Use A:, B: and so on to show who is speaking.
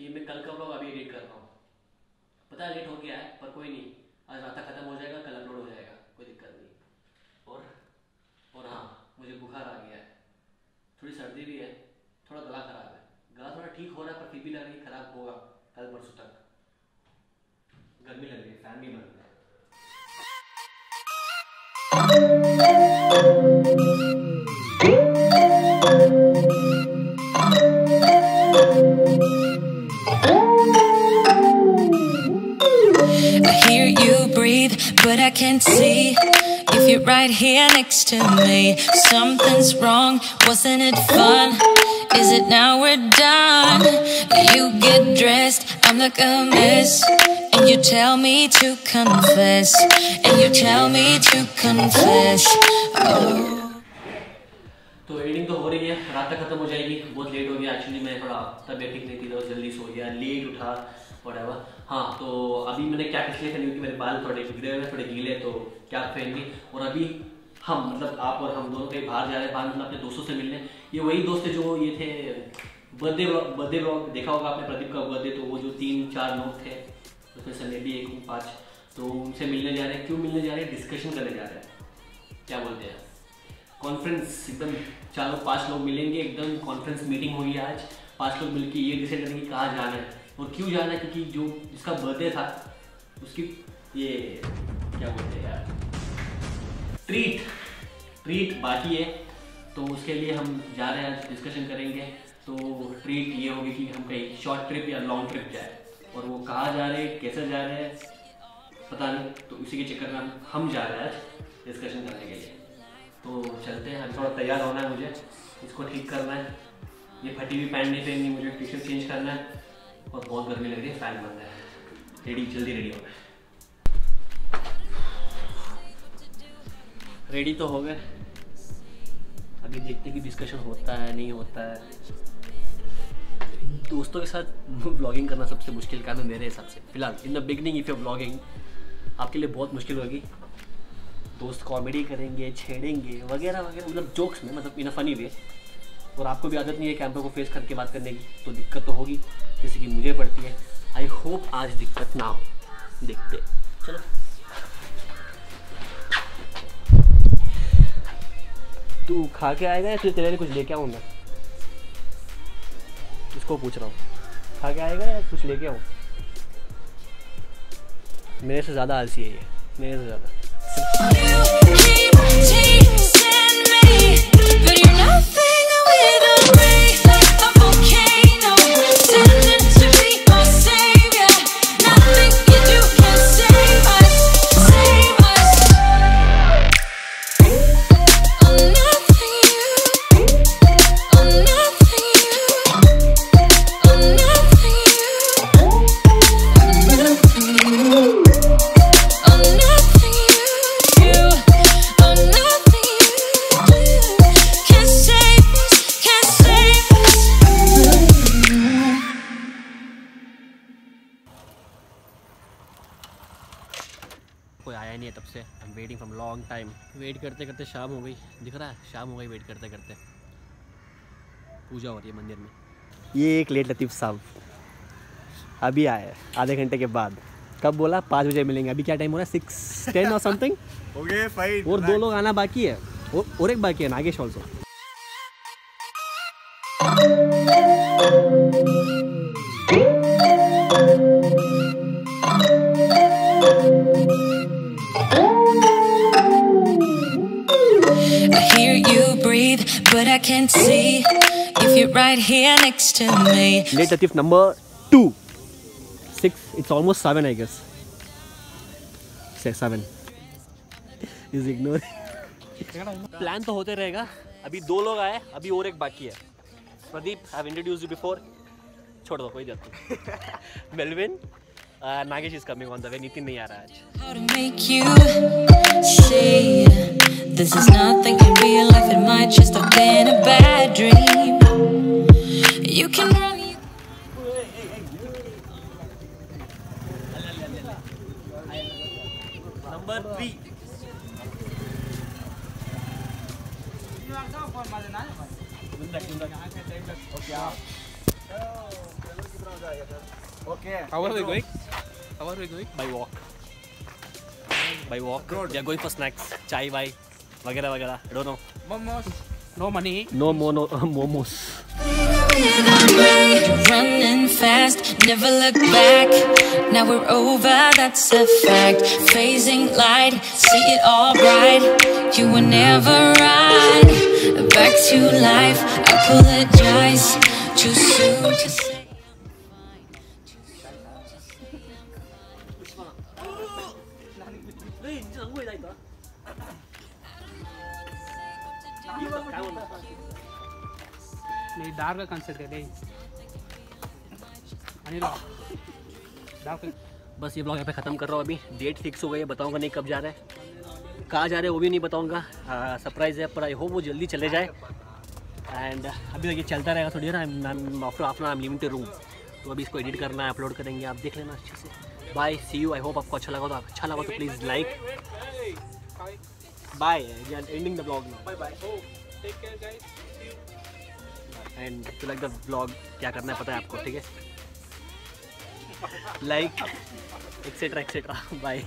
A: ये मैं कल का ब्लॉग अभी एडिट कर रहा हूँ। पता है लेट हो गया है, पर कोई नहीं। आज रात तक खत्म हो जाएगा, कल अपलोड हो जाएगा, कोई दिक्कत नहीं। और और हाँ मुझे बुखार आ गया है। थोड़ी सर्दी भी है, थोड़ा गला खराब है। गला थोड़ा ठीक हो रहा है, पर फिर भी लग रही खराब होगा कल परसों तक। गर्मी लग रही है, फ़ैन भी बन रहा है।
B: I hear you breathe, but I can't see if you're right here next to me. Something's wrong, wasn't it fun? Is it now we're done? You get dressed, I'm like a mess. And you tell me to confess, and you tell me to confess. Oh.
A: तो editing तो हो रही है, रात तक खत्म हो जाएगी, बहुत लेट हो गया एक्चुअली मैं थोड़ा तबियत ठीक नहीं थी तो जल्दी सो गया लेट उठा वhatever हाँ तो अभी मैंने क्या इसलिए करनी क्योंकि मेरे बाल थोड़े बिगड़े हुए हैं, थोड़े गीले तो क्या पहनेंगे और अभी हम मतलब आप और हम दोनों कहीं बाहर जा रहे हैं, बाहर मतलब अपने दोस्तों से मिलने, ये वही दोस्त जो ये थे बर्थडे बर्थडे व्लॉग देखा होगा आपने, प्रदीप का बर्थडे तो वो जो तीन, चार लोग थे, उसमें से मैं भी एक हूँ, पाँच तो उनसे मिलने जा रहे हैं, क्यों मिलने जा रहे हैं? डिस्कशन करने जा रहे हैं। क्या बोलते हैं? कॉन्फ्रेंस एकदम चारों पाँच लोग मिलेंगे, एकदम कॉन्फ्रेंस मीटिंग होगी आज। पाँच लोग मिलकर ये डिसाइड करेंगे कहाँ जाना है। और क्यों जाना है? क्योंकि जो जिसका बर्थडे था, उसकी ये, क्या बोलते हैं यार? ट्रीट ट्रीट बाकी है। तो उसके लिए हम जा रहे हैं डिस्कशन करेंगे। तो ट्रीट ये होगी कि हम कहीं शॉर्ट ट्रिप या लॉन्ग ट्रिप जाए। और वो कहाँ जा रहे हैं, कैसे जा रहे हैं, पता नहीं। तो इसी के चक्कर में हम जा रहे हैं आज डिस्कशन करने के लिए। तो चलते हैं अभी थोड़ा तैयार होना है मुझे। इसको ठीक करना है। ये फटी हुई पैंट नहीं पहननी मुझे टी शर्ट चेंज करना है। और बहुत गर्मी लग रही है फ़ैन बंद है। रेडी जल्दी रेडी हो गए। रेडी तो हो गए। अभी देखते कि डिस्कशन होता है नहीं होता है। दोस्तों के साथ ब्लॉगिंग करना सबसे मुश्किल काम है मेरे हिसाब से। फ़िलहाल in the beginning if you blogging आपके लिए बहुत मुश्किल होगी। दोस्त कॉमेडी करेंगे, छेड़ेंगे, वगैरह वगैरह मतलब जोक्स में मतलब इन अ फनी वे और आपको भी आदत नहीं है कैमरे को फेस करके बात करने की तो दिक्कत तो होगी। जैसे कि मुझे पड़ती है। आई होप आज दिक्कत ना हो। देखते चलो। तू खा के आएगा या तुझे तेरे लिए कुछ लेके आऊँ मैं? इसको पूछ रहा हूँ। खा के आएगा या कुछ लेके आऊँ? मेरे से ज़्यादा आलसी है ये। मेरे से ज़्यादा।
B: Keep,
A: keep. से। I am waiting from long time wait करते करते शाम हो गई। दिख रहा है? शाम हो गई वेट करते करते। पूजा हो रही है मंदिर में। ये एक लेट लतीफ़ साहब। अभी आए आधे घंटे के बाद। कब बोला? पाँच बजे मिलेंगे। अभी क्या टाइम हो रहा है? सिक्स टेन और समथिंग
C: ओके फाइन
A: और दो लोग आना बाकी है। और, और एक बाकी है
B: Nagesh also but I can't see if you're right here next to me.
A: Late Latif number two six it's almost seven I guess seven is ignore plan तो होते रहेगा। अभी दो लोग आए अभी और एक बाकी है। Pradeep have introduce you before छोड़ दो कोई बात Melvin Nagesh is coming on the way Nitin नहीं आ रहा आज।
B: This is nothing in real life, it might just have been a bad dream. You can run.
A: Number three.
C: Okay.
D: How are we going? How are we going?
A: By walk. By walk. We are going for snacks. Chai bye. वगैरह वगैरह I don't know
D: Momos. No money.
A: no mono momos
B: Running fast, never look back. Now we're over, that's a fact. Phasing light, see it all bright. You were never right. Back to life, I apologize. Too soon to say.
D: नहीं dark concept है Anil dark
A: बस ये blog यहाँ पे ख़त्म कर रहा हूँ अभी। डेट फिक्स हो गई है, बताऊँगा नहीं कब जा रहा है। कहाँ जा रहे हैं वो भी नहीं बताऊँगा। सरप्राइज़ है, पर आई होप वो जल्दी चले जाए। एंड अभी तक ये चलता रहेगा थोड़ी देर after after I am living to room तो अभी इसको एडिट करना है अपलोड करेंगे। आप देख लेना अच्छे से। Bye see you I hope आपको अच्छा लगा तो अच्छा लगा तो please like Bye. We are ending the vlog now.
D: Bye bye. Oh, take care guys.
A: See you. And to like the blog क्या करना है पता है आपको ठीक है लाइक एक्सेट्रा एक्सेट्रा बाय